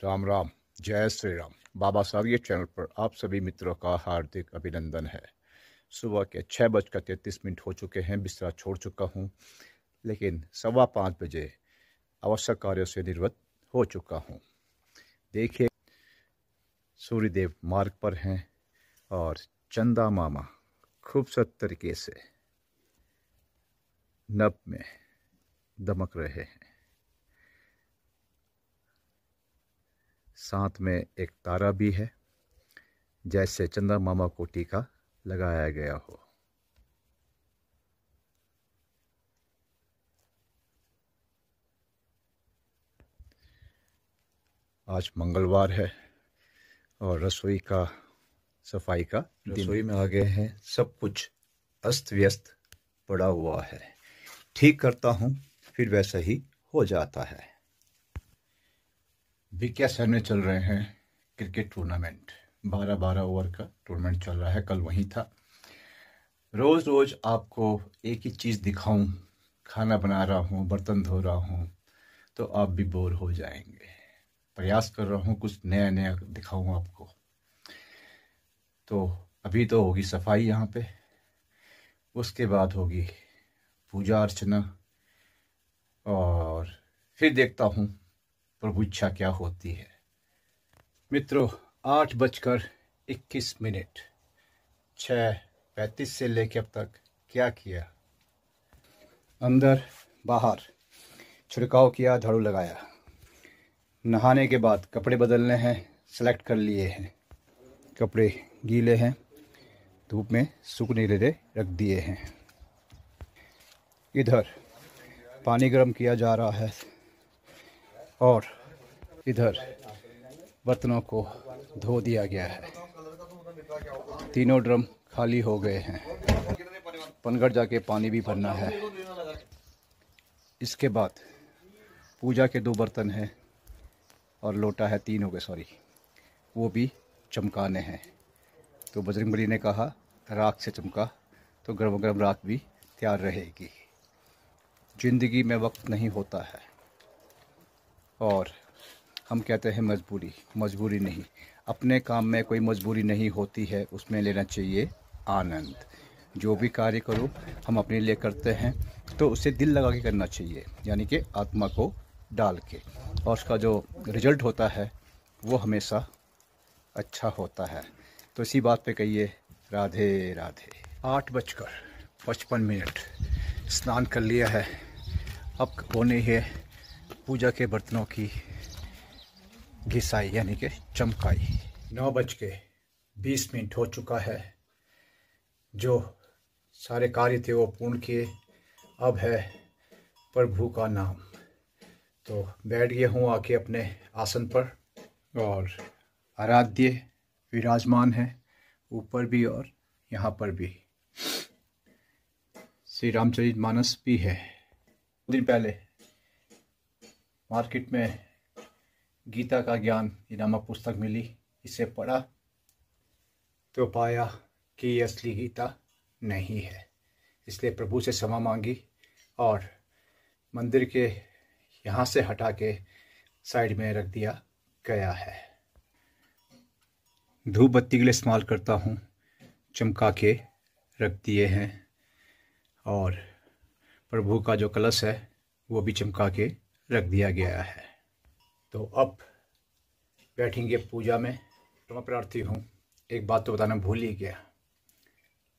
राम राम, जय श्री राम बाबा साहब, ये चैनल पर आप सभी मित्रों का हार्दिक अभिनंदन है। सुबह के छः बजकर तैंतीस मिनट हो चुके हैं, बिस्तरा छोड़ चुका हूँ, लेकिन सवा पाँच बजे आवश्यक कार्यों से निर्वत हो चुका हूँ। देखिए, सूर्यदेव मार्ग पर हैं और चंदा मामा खूबसूरत तरीके से नब में दमक रहे हैं। साथ में एक तारा भी है, जैसे चंदा मामा को टीका लगाया गया हो। आज मंगलवार है और रसोई का, सफ़ाई का रसोई में आ गए हैं, सब कुछ अस्त व्यस्त पड़ा हुआ है। ठीक करता हूँ, फिर वैसा ही हो जाता है। विज्ञा शहर में चल रहे हैं? Cricket tournament. बारह बारह ओवर का टूर्नामेंट चल रहा है, कल वहीं था। रोज़ रोज़ आपको एक ही चीज़ दिखाऊँ, खाना बना रहा हूँ, बर्तन धो रहा हूँ तो आप भी बोर हो जाएँगे। प्रयास कर रहा हूँ, कुछ नया नया दिखाऊँ आपको। तो अभी तो होगी सफ़ाई यहाँ पे, उसके बाद होगी पूजा अर्चना, और फिर देखता हूँ प्रभु इच्छा क्या होती है? मित्रों, आठ बजकर इक्कीस मिनट। छ पैंतीस से लेके अब तक क्या किया? अंदर, बाहर, छिड़काव किया, झाड़ू लगाया। नहाने के बाद कपड़े बदलने हैं सेलेक्ट कर लिए हैं। कपड़े गीले हैं, धूप में सूखने ले रख दिए हैं। इधर, पानी गर्म किया जा रहा है। और इधर बर्तनों को धो दिया गया है। तीनों ड्रम खाली हो गए हैं। पनगढ़ जाके पानी भी भरना है। इसके बाद पूजा के दो बर्तन हैं और लोटा है, तीन हो गए सॉरी वो भी चमकाने हैं। तो बजरंगबली ने कहा, राख से चमका तो गर्म गर्म राख भी तैयार रहेगी। ज़िंदगी में वक्त नहीं होता है। और हम कहते हैं मजबूरी मजबूरी नहीं। अपने काम में कोई मजबूरी नहीं होती है, उसमें लेना चाहिए आनंद। जो भी कार्य करो, हम अपने लिए करते हैं तो उसे दिल लगा के करना चाहिए, यानी कि आत्मा को डाल के। और उसका जो रिज़ल्ट होता है, वो हमेशा अच्छा होता है। तो इसी बात पे कहिए, राधे राधे। आठ बजकर पचपन मिनट, स्नान कर लिया है। अब होने है पूजा के बर्तनों की घिसाई, यानी कि चमकाई। नौ बज के बीस मिनट हो चुका है। जो सारे कार्य थे वो पूर्ण किए। अब है प्रभु का नाम। तो बैठ गया हूँ आके अपने आसन पर और आराध्य विराजमान है ऊपर भी और यहाँ पर भी। श्री रामचरित मानस भी है। दिन पहले मार्केट में गीता का ज्ञान ये नामक पुस्तक मिली, इसे पढ़ा तो पाया कि ये असली गीता नहीं है। इसलिए प्रभु से क्षमा मांगी और मंदिर के यहाँ से हटा के साइड में रख दिया गया है। धूप बत्ती के लिए इस्तेमाल करता हूँ, चमका के रख दिए हैं और प्रभु का जो कलश है, वो भी चमका के रख दिया गया है। तो अब बैठेंगे पूजा में। तो मैं प्रार्थी हूँ, एक बात तो बताना भूल ही गया।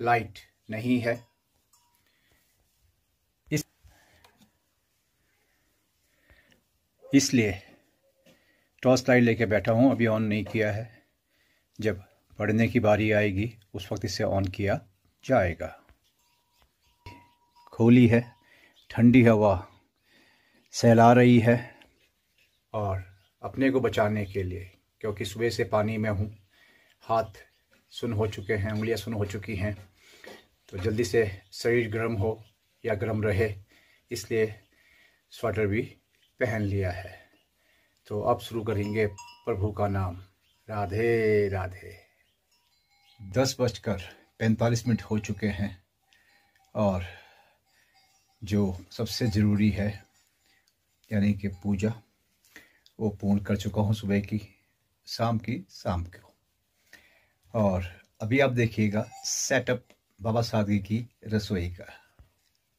लाइट नहीं है। इस इसलिए टॉर्च लाइट लेके बैठा हूँ। अभी ऑन नहीं किया है। जब पढ़ने की बारी आएगी, उस वक्त इसे ऑन किया जाएगा। खोली है, ठंडी हवा। सहला रही है। और अपने को बचाने के लिए क्योंकि सुबह से पानी में हूँ हाथ सुन हो चुके हैं उंगलियाँ सुन हो चुकी हैं तो जल्दी से शरीर गर्म हो या गर्म रहे इसलिए स्वेटर भी पहन लिया है। तो अब शुरू करेंगे प्रभु का नाम। राधे राधे। दस बजकर पैंतालीस मिनट हो चुके हैं और जो सबसे ज़रूरी है यानी कि पूजा, वो पूर्ण कर चुका हूँ सुबह की, शाम की, शाम को। और अभी आप देखिएगा सेटअप बाबा सादगी की रसोई का।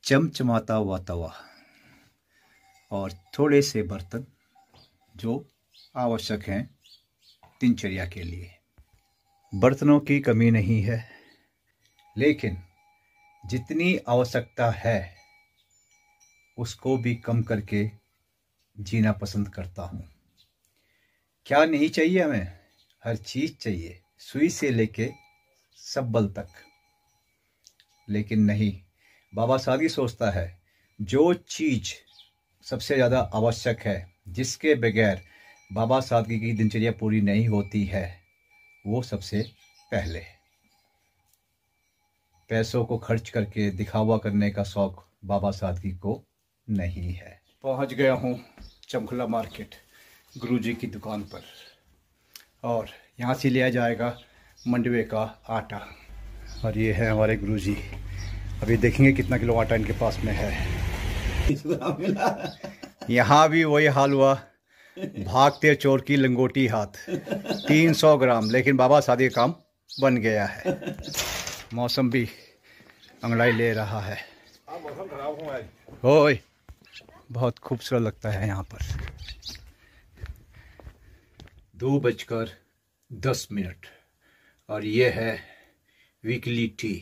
चमचमाता हुआ तवा और थोड़े से बर्तन जो आवश्यक हैं दिनचर्या के लिए। बर्तनों की कमी नहीं है, लेकिन जितनी आवश्यकता है, उसको भी कम करके जीना पसंद करता हूँ। क्या नहीं चाहिए हमें? हर चीज़ चाहिए। सुई से लेके सब बल तक। लेकिन नहीं, बाबा सादी सोचता है, जो चीज़ सबसे ज़्यादा आवश्यक है, जिसके बगैर बाबा सादगी की दिनचर्या पूरी नहीं होती है, वो सबसे पहले। पैसों को खर्च करके दिखावा करने का शौक बाबा सादगी को नहीं है। पहुँच गया हूँ चमखला मार्केट गुरुजी की दुकान पर। और यहाँ से लिया जाएगा मंडवे का आटा। और ये है हमारे गुरुजी। अभी देखेंगे कितना किलो आटा इनके पास में है। यहाँ भी वही हाल हुआ। भागते चोर की लंगोटी हाथ। 300 ग्राम लेकिन बाबा शादी काम बन गया है। मौसम भी अंगड़ाई ले रहा है। ओए बहुत खूबसूरत लगता है यहाँ पर। दो बजकर दस मिनट और ये है वीकली टी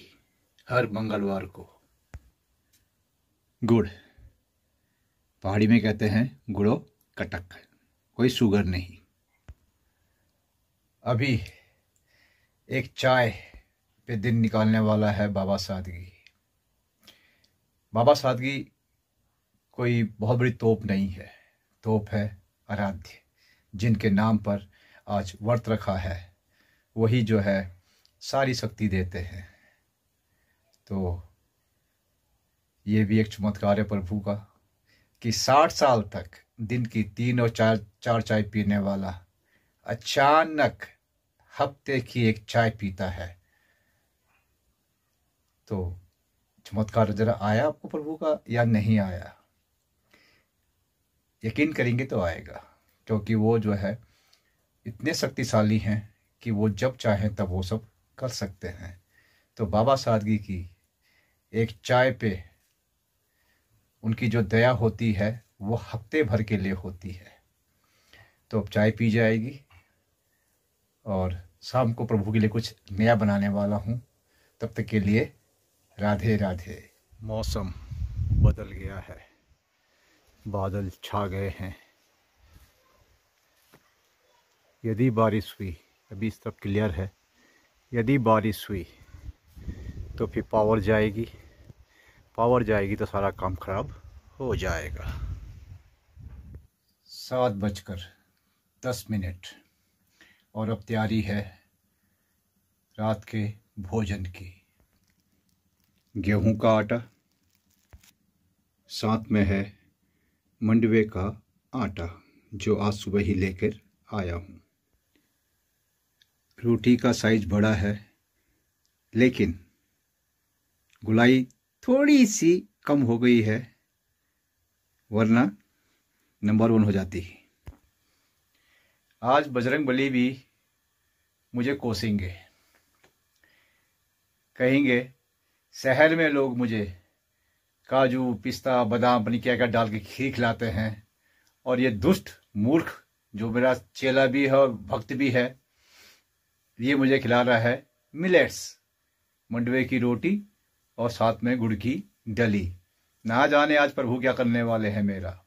हर मंगलवार को। गुड़। पहाड़ी में कहते हैं गुड़ो कटक, कोई शुगर नहीं। अभी एक चाय पे दिन निकालने वाला है बाबा सादगी। बाबा सादगी कोई बहुत बड़ी तोप नहीं है। तोप है आराध्य, जिनके नाम पर आज व्रत रखा है। वही जो है, सारी शक्ति देते हैं। तो ये भी एक चमत्कार है प्रभु का कि साठ साल तक दिन की तीन और चार चार चाय पीने वाला अचानक हफ़्ते की एक चाय पीता है। तो चमत्कार जरा आया आपको प्रभु का या नहीं आया? यकीन करेंगे तो आएगा, क्योंकि वो जो है, इतने शक्तिशाली हैं कि वो जब चाहें तब वो सब कर सकते हैं। तो बाबा सादगी की एक चाय पे उनकी जो दया होती है, वो हफ़्ते भर के लिए होती है। तो अब चाय पी जाएगी, और शाम को प्रभु के लिए कुछ नया बनाने वाला हूँ। तब तक के लिए राधे राधे मौसम बदल गया है। बादल छा गए हैं। यदि बारिश हुई, अभी इस सब क्लियर है। यदि बारिश हुई तो फिर पावर जाएगी। पावर जाएगी तो सारा काम खराब हो जाएगा। सात बजकर दस मिनट और अब तैयारी है रात के भोजन की। गेहूँ का आटा साथ में है। मंडवे का आटा, जो आज सुबह ही लेकर आया हूँ। रोटी का साइज़ बड़ा है, लेकिन गुलाई थोड़ी सी कम हो गई है, वरना नंबर वन हो जाती है। आज बजरंग बली भी मुझे कोसेंगे। कहेंगे, शहर में लोग मुझे काजू, पिस्ता, बादाम पनी क्या क्या डाल के खीर खिलाते हैं। और ये दुष्ट मूर्ख, जो मेरा चेला भी है और भक्त भी है, ये मुझे खिला रहा है मिलेट्स, मंडवे की रोटी और साथ में गुड़ की डली। ना जाने आज प्रभु क्या करने वाले हैं मेरा,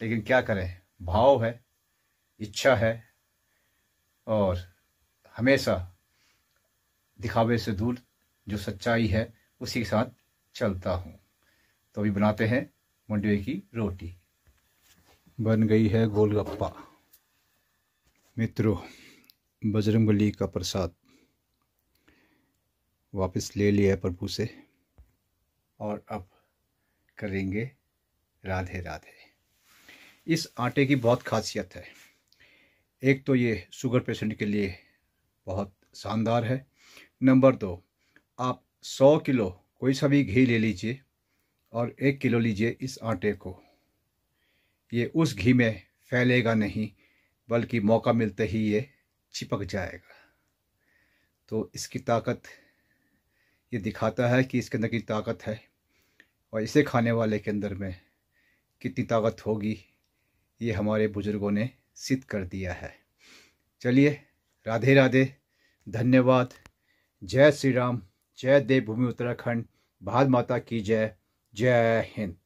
लेकिन क्या करें? भाव है, इच्छा है, और हमेशा दिखावे से दूर जो सच्चाई है, उसी के साथ चलता हूँ। तो अभी बनाते हैं मंडवे की रोटी। बन गई है गोलगप्पा। मित्रों बजरंग बली का प्रसाद वापस ले लिया है प्रभु से। और अब करेंगे राधे राधे। इस आटे की बहुत खासियत है। एक तो ये शुगर पेशेंट के लिए बहुत शानदार है। नंबर दो आप सौ किलो कोई सा भी घी ले लीजिए। और एक किलो लीजिए इस आटे को। ये उस घी में फैलेगा नहीं, बल्कि मौका मिलते ही ये चिपक जाएगा। तो इसकी ताकत ये दिखाता है कि इसके अंदर की ताकत है और इसे खाने वाले के अंदर में कितनी ताकत होगी, ये हमारे बुज़ुर्गों ने सिद्ध कर दिया है। चलिए, राधे राधे, धन्यवाद। जय श्री राम, जय देवभूमि उत्तराखंड, भारत माता की जय। जय हिंद